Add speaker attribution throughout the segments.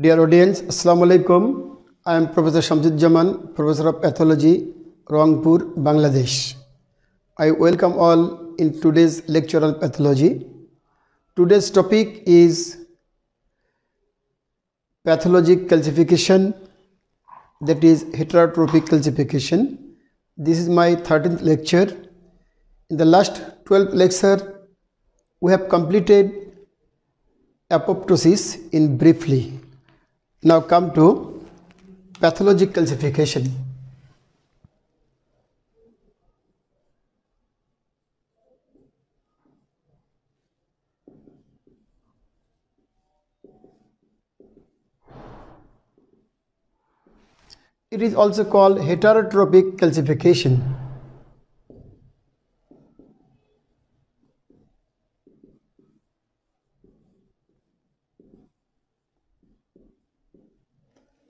Speaker 1: Dear audience, Assalamu alaikum. I am Professor Shamsud Jaman, Professor of Pathology, Rangpur, Bangladesh. I welcome all in today's lecture on pathology. Today's topic is pathologic calcification, that is heterotrophic calcification. This is my 13th lecture. In the last 12th lecture, we have completed apoptosis in briefly. Now come to pathologic calcification. It is also called heterotrophic calcification.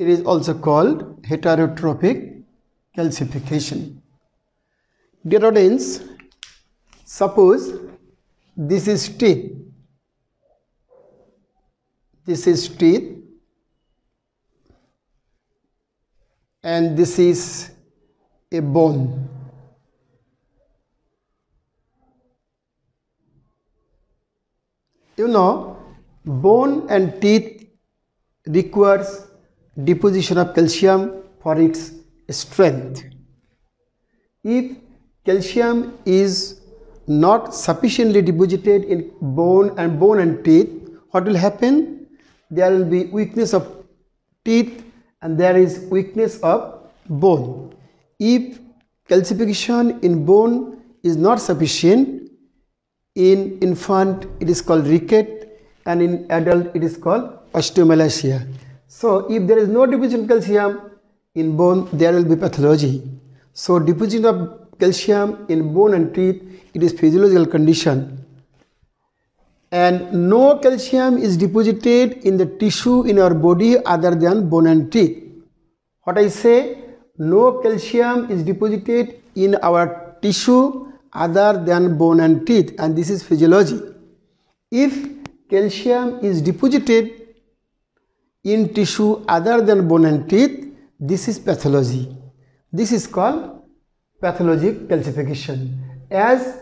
Speaker 1: It is also called heterotrophic calcification. Dear audience, suppose this is teeth. This is teeth and this is a bone. You know, bone and teeth requires deposition of calcium for its strength. If calcium is not sufficiently deposited in bone and bone and teeth, what will happen? There will be weakness of teeth and there is weakness of bone. If calcification in bone is not sufficient, in infant it is called ricket and in adult it is called osteomalacia. So if there is no deposition of calcium in bone, there will be pathology. So deposition of calcium in bone and teeth, it is physiological condition. And no calcium is deposited in the tissue in our body other than bone and teeth. What I say, no calcium is deposited in our tissue other than bone and teeth and this is physiology. If calcium is deposited in tissue other than bone and teeth, this is pathology. This is called pathologic calcification. As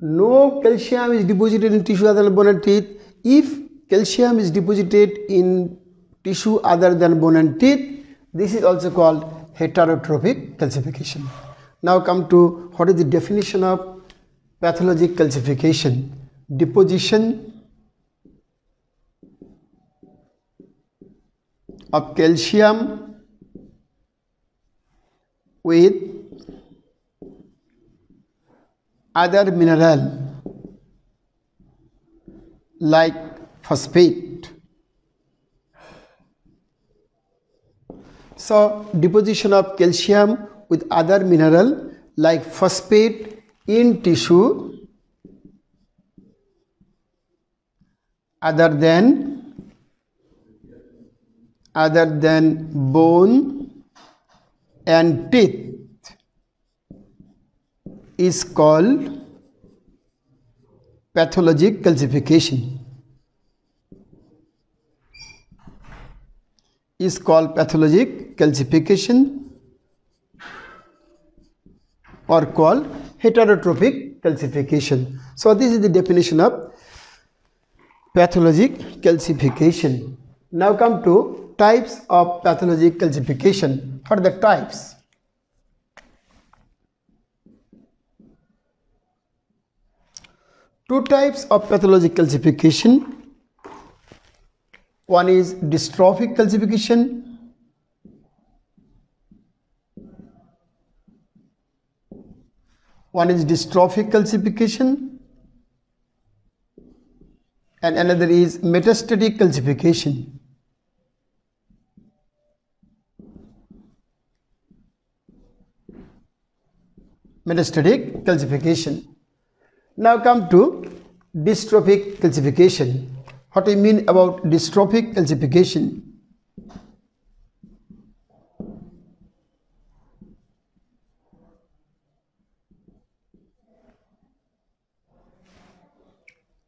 Speaker 1: no calcium is deposited in tissue other than bone and teeth, if calcium is deposited in tissue other than bone and teeth, this is also called heterotrophic calcification. Now come to what is the definition of pathologic calcification? Deposition of calcium with other mineral like phosphate. So deposition of calcium with other mineral like phosphate in tissue other than other than bone and teeth is called pathologic calcification. Is called pathologic calcification or called heterotrophic calcification. So this is the definition of pathologic calcification. Now come to types of pathologic calcification. What are the types? Two types of pathologic calcification. One is dystrophic calcification. One is dystrophic calcification and another is metastatic calcification. Metastatic calcification. Now come to dystrophic calcification. What do you mean about dystrophic calcification?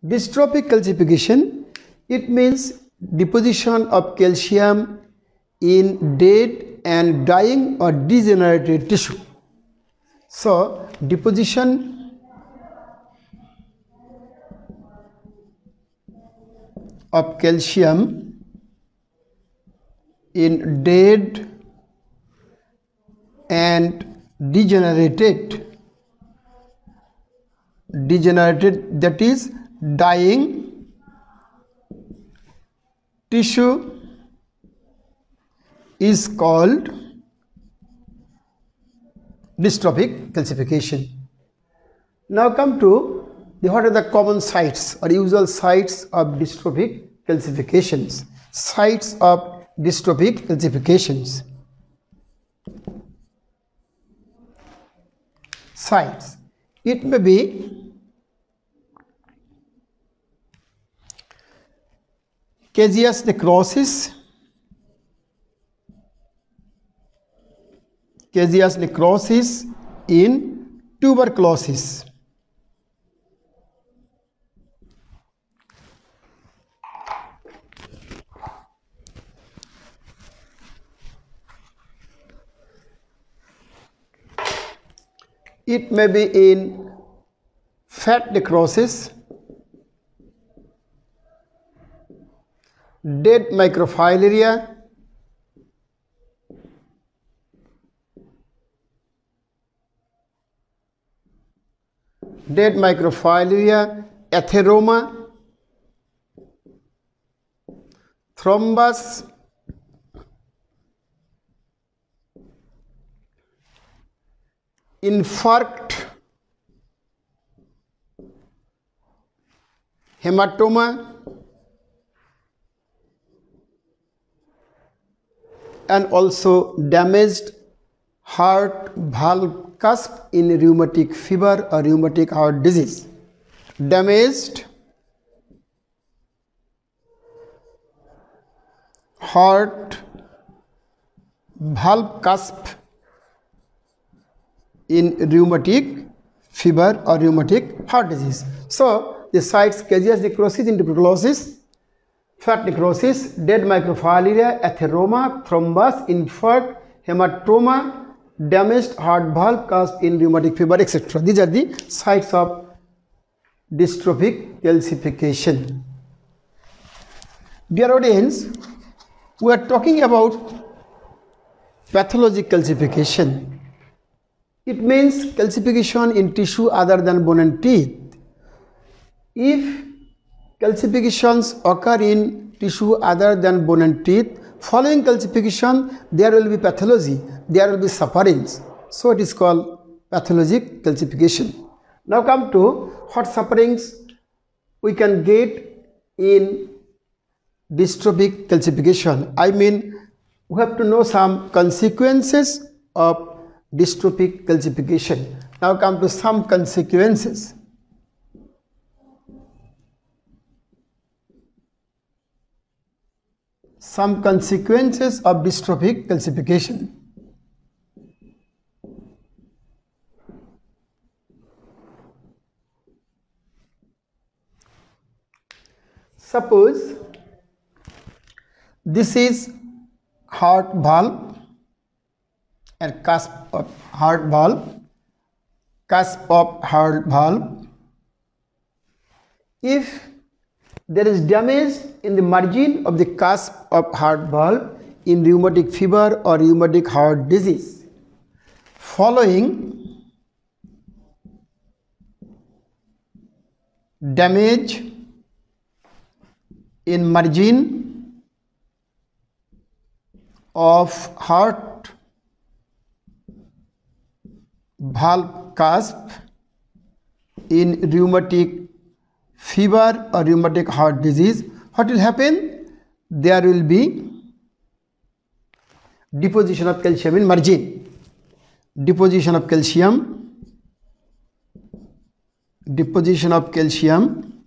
Speaker 1: Dystrophic calcification, it means deposition of calcium in dead and dying or degenerated tissue. So, deposition of calcium in dead and degenerated. Degenerated that is dying tissue is called dystrophic calcification. Now come to the, what are the common sites or usual sites of dystrophic calcifications. Sites of dystrophic calcifications. Sites. It may be caseous necrosis, caseous necrosis in tuberculosis. It may be in fat necrosis, dead microfilaria, dead microfilaria, atheroma, thrombus, infarct, hematoma, and also damaged heart valve cusp in rheumatic fever or rheumatic heart disease. Damaged heart valve cusp in rheumatic fever or rheumatic heart disease. So, the sites caseous necrosis in tuberculosis, fat necrosis, dead microfilaria, atheroma, thrombus, infarct, hematoma, damaged heart valve cusp in rheumatic fever, etc. These are the sites of dystrophic calcification. Dear audience, we are talking about pathologic calcification. It means calcification in tissue other than bone and teeth. If calcifications occur in tissue other than bone and teeth, following calcification there will be pathology, there will be sufferings. So it is called pathologic calcification. Now come to what sufferings we can get in dystrophic calcification. I mean we have to know some consequences of dystrophic calcification. Now come to some consequences. Some consequences of dystrophic calcification. Suppose this is heart valve and cusp of heart valve, cusp of heart valve. If there is damage in the margin of the cusp of heart valve in rheumatic fever or rheumatic heart disease, following damage in margin of heart valve cusp in rheumatic fever or rheumatic heart disease what will happen? There will be deposition of calcium in margin. Deposition of calcium deposition of calcium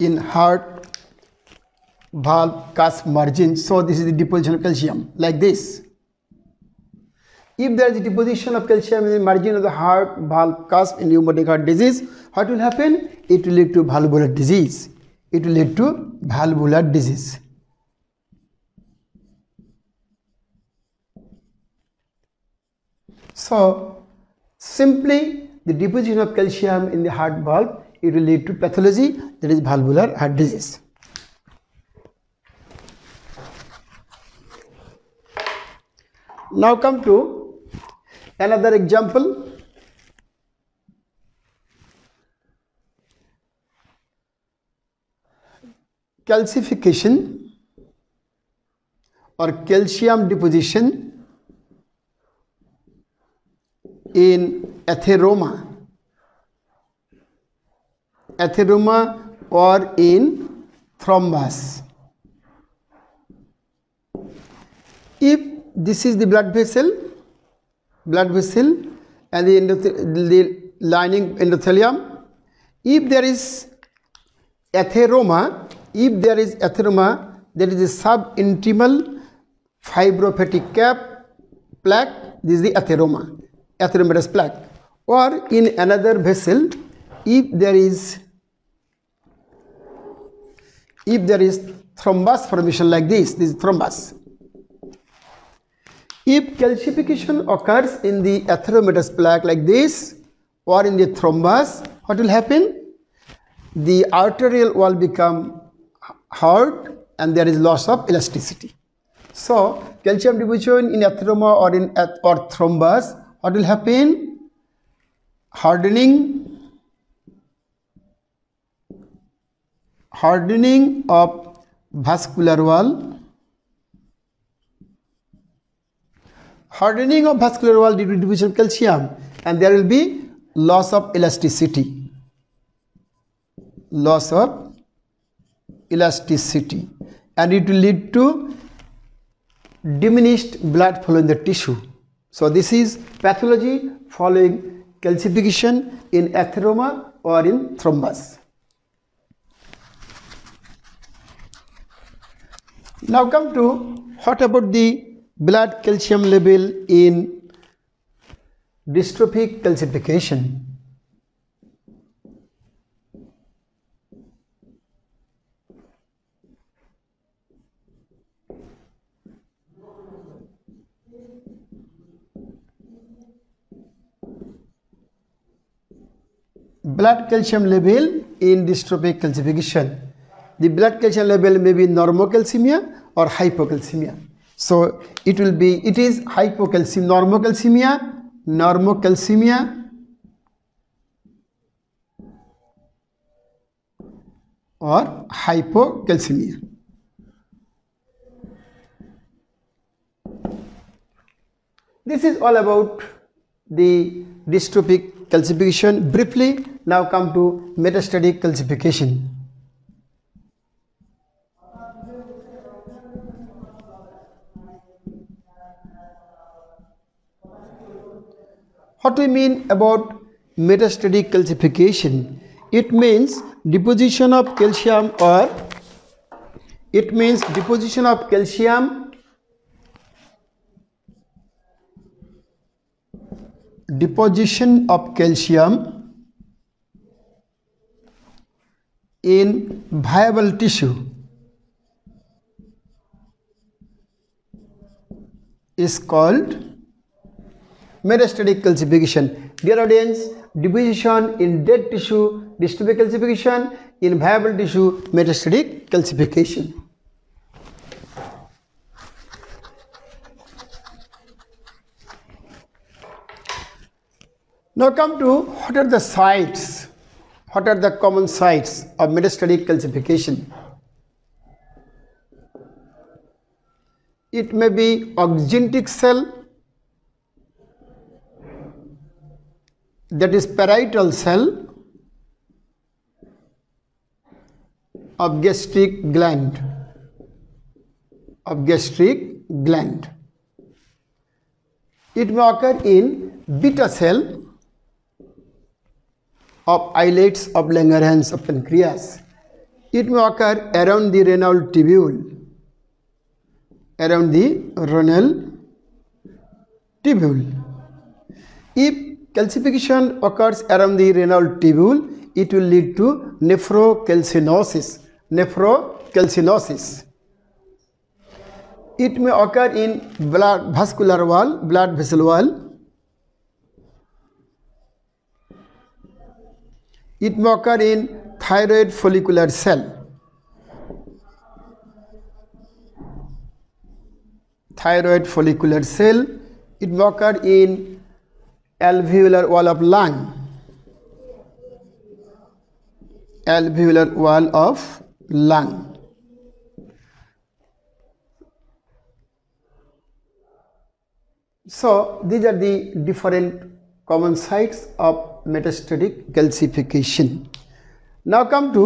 Speaker 1: in heart valve cusp margin. So this is the deposition of calcium like this if there is a deposition of calcium in the margin of the heart valve cusp in rheumatic heart disease, what will happen? It will lead to valvular disease. it will lead to valvular disease. So, simply the deposition of calcium in the heart valve it will lead to pathology that is valvular heart disease. Now come to another example. Calcification or calcium deposition in atheroma atheroma or in thrombus if this is the blood vessel blood vessel and the, the lining endothelium. If there is atheroma if there is atheroma there is a subintimal fibrofatty cap plaque this is the atheroma atheromatous plaque. Or in another vessel if there is if there is thrombus formation like this this is thrombus if calcification occurs in the atheromatous plaque like this or in the thrombus, what will happen? The arterial wall become hard and there is loss of elasticity. So, calcium deposition in atheroma or in or thrombus, what will happen? Hardening, hardening of vascular wall hardening of vascular wall due to deposition of calcium and there will be loss of elasticity. Loss of elasticity. And it will lead to diminished blood flow in the tissue. So this is pathology following calcification in atheroma or in thrombus. Now come to what about the blood calcium level in dystrophic calcification. Blood calcium level in dystrophic calcification. The blood calcium level may be normocalcemia or hypocalcemia. So it will be, it is hypocalcemia, normocalcemia, normocalcemia or hypocalcemia. This is all about the dystrophic calcification. Briefly, now come to metastatic calcification. What we mean about metastatic calcification? It means deposition of calcium or it means deposition of calcium deposition of calcium in viable tissue is called metastatic calcification. Dear audience, deposition in dead tissue, dystrophic calcification, in viable tissue, metastatic calcification. Now come to what are the sites, what are the common sites of metastatic calcification. It may be oxyntic cell that is parietal cell of gastric gland of gastric gland it may occur in beta cell of islets of Langerhans of pancreas. It may occur around the renal tubule, around the renal tubule. If calcification occurs around the renal tubule, it will lead to nephrocalcinosis nephrocalcinosis. It may occur in blood vascular wall, blood vessel wall. It may occur in thyroid follicular cell. Thyroid follicular cell. It may occur in alveolar wall of lung. Alveolar wall of lung. So these are the different common sites of metastatic calcification. Now come to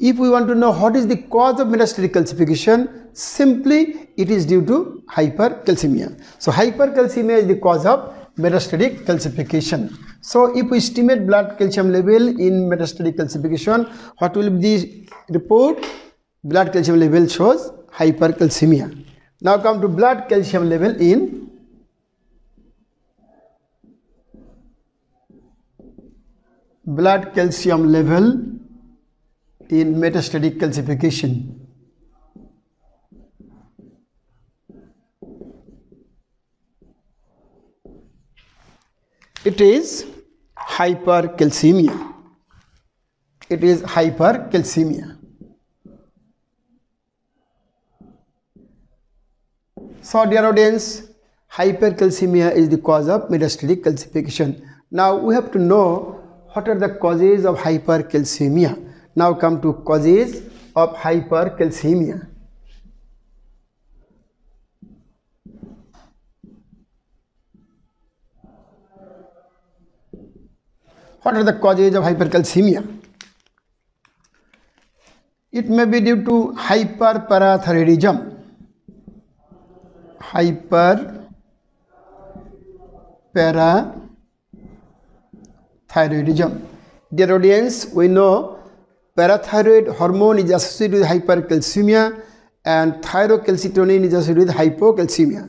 Speaker 1: if we want to know what is the cause of metastatic calcification, simply it is due to hypercalcemia. So hypercalcemia is the cause of metastatic calcification. So if we estimate blood calcium level in metastatic calcification, what will be the report? Blood calcium level shows hypercalcemia. Now come to blood calcium level in blood calcium level in metastatic calcification. It is hypercalcemia. It is hypercalcemia. So dear audience, hypercalcemia is the cause of metastatic calcification. Now we have to know what are the causes of hypercalcemia now come to causes of hypercalcemia what are the causes of hypercalcemia it may be due to hyperparathyroidism Hyperparathyroidism. Dear audience, we know parathyroid hormone is associated with hypercalcemia and thyrocalcitonin is associated with hypocalcemia.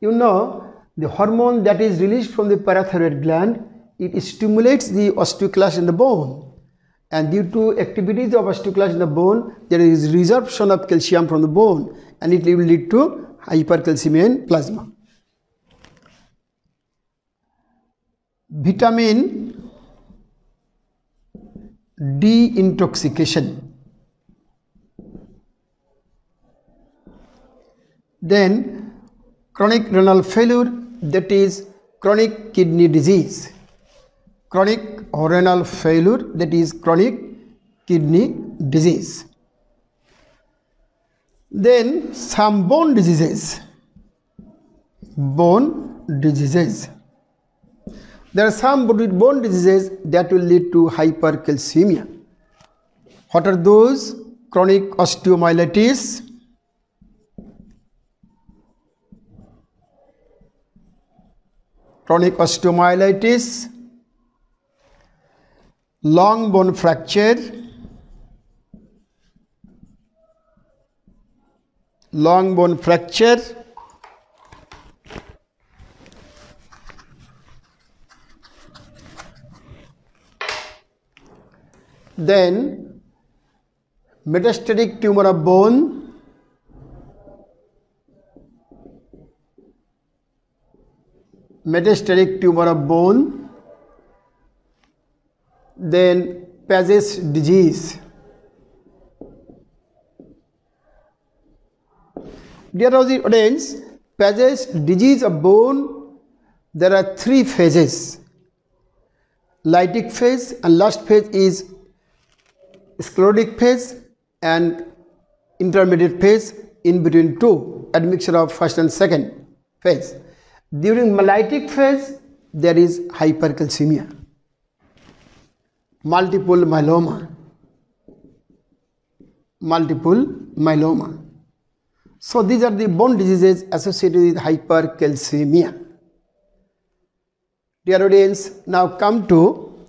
Speaker 1: You know the hormone that is released from the parathyroid gland, it stimulates the osteoclast in the bone and due to activities of osteoclast in the bone, there is resorption of calcium from the bone and it will lead to hypercalcemia in plasma. Vitamin D intoxication. Then chronic renal failure that is chronic kidney disease. Chronic renal failure that is chronic kidney disease. Then some bone diseases. Bone diseases. There are some bone diseases that will lead to hypercalcemia. What are those? Chronic osteomyelitis, chronic osteomyelitis, long bone fracture, long bone fracture, Then metastatic tumor of bone, metastatic tumor of bone, then Paget's disease. Dear audience, Paget's disease of bone, there are three phases. Lytic phase and last phase is sclerotic phase and intermediate phase in between two admixture of first and second phase. During lytic phase there is hypercalcemia, multiple myeloma, multiple myeloma. So these are the bone diseases associated with hypercalcemia. Dear audience, now come to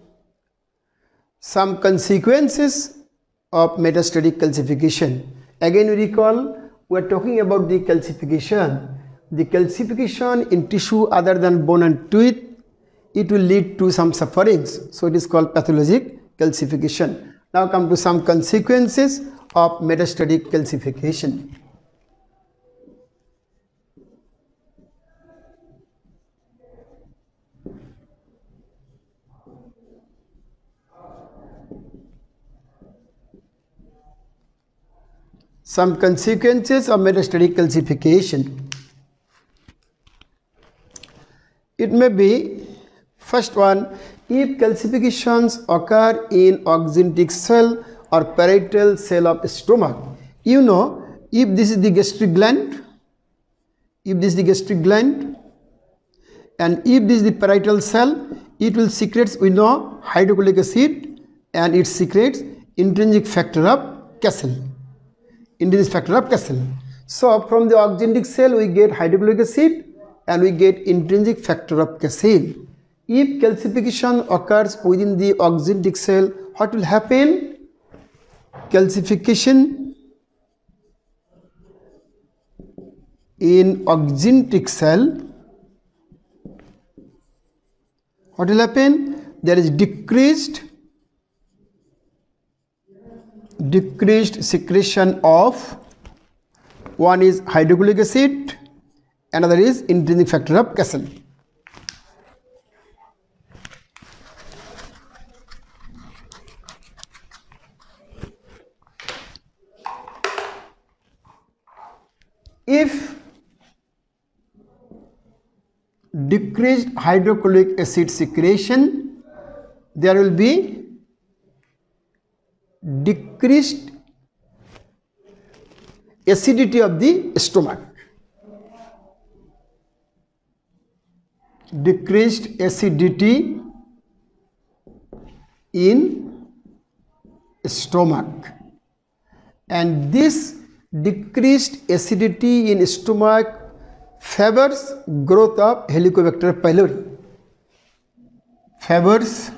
Speaker 1: some consequences of metastatic calcification. Again we recall we are talking about the calcification. The calcification in tissue other than bone and tooth, it will lead to some sufferings. So it is called pathologic calcification. Now come to some consequences of metastatic calcification. Some consequences of metastatic calcification. It may be first one if calcifications occur in oxyntic cell or parietal cell of stomach. You know if this is the gastric gland, if this is the gastric gland and if this is the parietal cell, it will secrete we know hydrochloric acid and it secretes intrinsic factor of Castle intrinsic factor of Castle. So from the oxyntic cell we get hydrochloric acid and we get intrinsic factor of Castle. If calcification occurs within the oxyntic cell, what will happen? Calcification in oxyntic cell, what will happen? There is decreased decreased secretion of one is hydrochloric acid another is intrinsic factor of Castle. If decreased hydrochloric acid secretion there will be decreased acidity of the stomach. Decreased acidity in stomach. And this decreased acidity in stomach favors growth of helicobacter pylori favors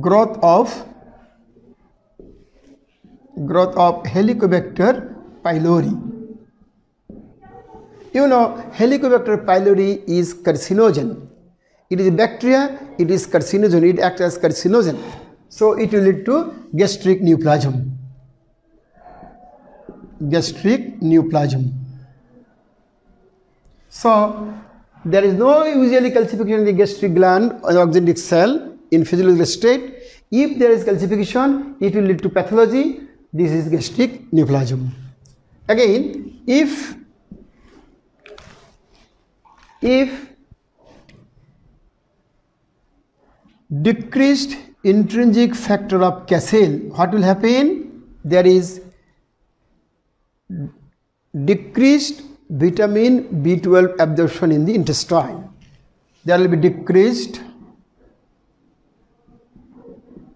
Speaker 1: growth of growth of Helicobacter pylori. You know Helicobacter pylori is carcinogen. It is a bacteria, it is carcinogen, it acts as carcinogen. So it will lead to gastric neoplasm. Gastric neoplasm. So there is no usually calcification in the gastric gland or oxyntic cell in physiological state. If there is calcification, it will lead to pathology. This is gastric neoplasm. Again, if if decreased intrinsic factor of Castle, what will happen? There is decreased vitamin B12 absorption in the intestine. There will be decreased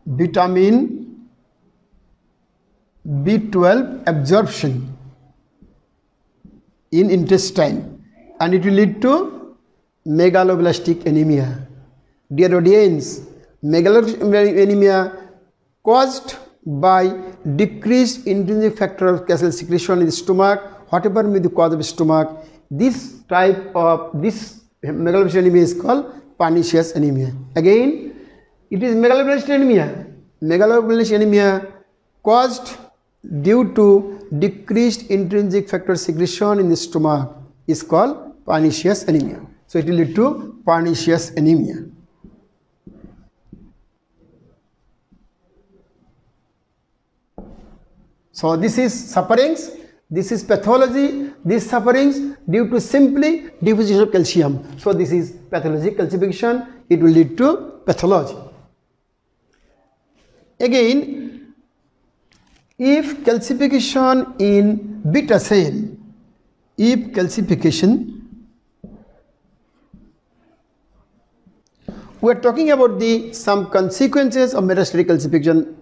Speaker 1: vitamin B12 absorption in intestine and it will lead to megaloblastic anemia. Dear audience, megaloblastic anemia caused by decreased intrinsic factor of Castle secretion in the stomach, whatever may be the cause of stomach, this type of this megaloblastic anemia is called pernicious anemia. Again, it is megaloblastic anemia. Megaloblastic anemia caused due to decreased intrinsic factor secretion in the stomach is called pernicious anemia. So it will lead to pernicious anemia. So this is sufferings, this is pathology, these sufferings due to simply deposition of calcium. So this is pathology calcification, it will lead to pathology. Again, if calcification in beta cell, if calcification, we are talking about the some consequences of metastatic calcification,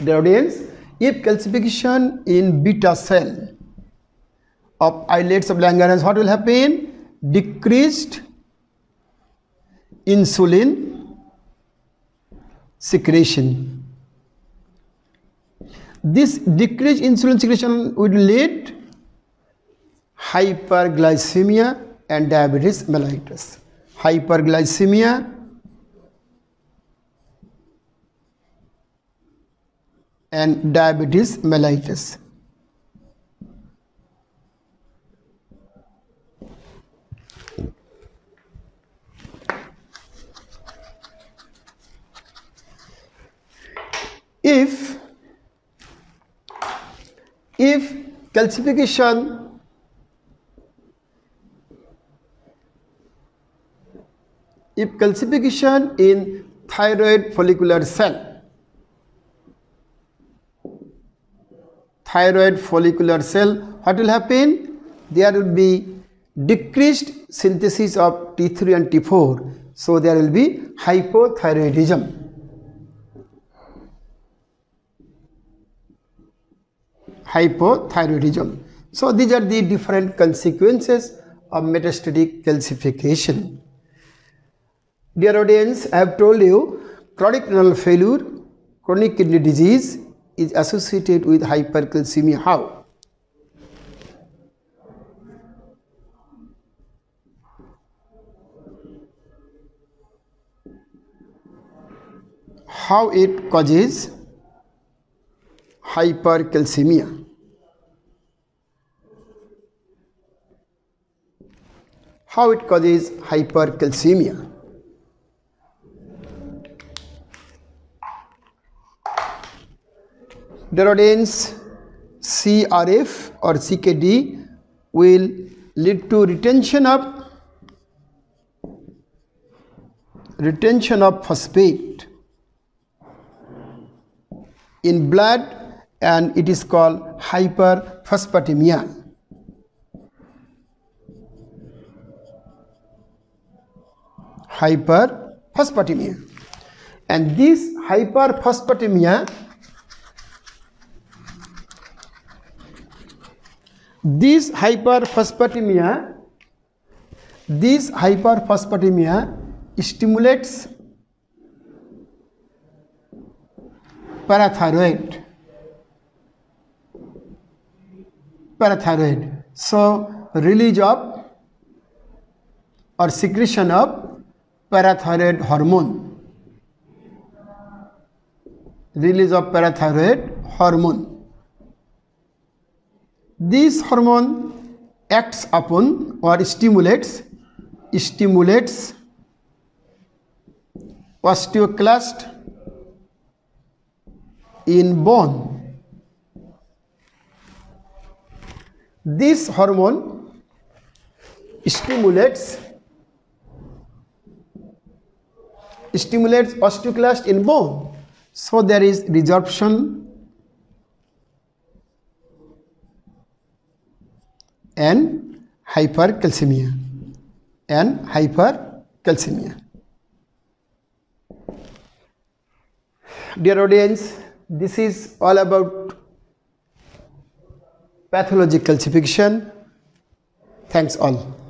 Speaker 1: the audience. If calcification in beta cell of islets of Langerhans, what will happen? Decreased insulin secretion this decreased insulin secretion would lead hyperglycemia and diabetes mellitus. Hyperglycemia and diabetes mellitus. If if calcification if calcification in thyroid follicular cell thyroid follicular cell what will happen? There will be decreased synthesis of T3 and T4 so there will be hypothyroidism. Hypothyroidism. So these are the different consequences of metastatic calcification. Dear audience, I have told you chronic renal failure, chronic kidney disease is associated with hypercalcemia. How? How it causes hypercalcemia? How it causes hypercalcemia? Derodens CRF or CKD will lead to retention of retention of phosphate in blood and it is called hyperphosphatemia. Hyperphosphatemia and this hyperphosphatemia this hyperphosphatemia this hyperphosphatemia stimulates parathyroid. Parathyroid. So release of or secretion of parathyroid hormone. Release of parathyroid hormone this hormone acts upon or stimulates stimulates osteoclast in bone. This hormone stimulates stimulates osteoclast in bone. So there is resorption and hypercalcemia and hypercalcemia. Dear audience, this is all about pathological calcification. Thanks all.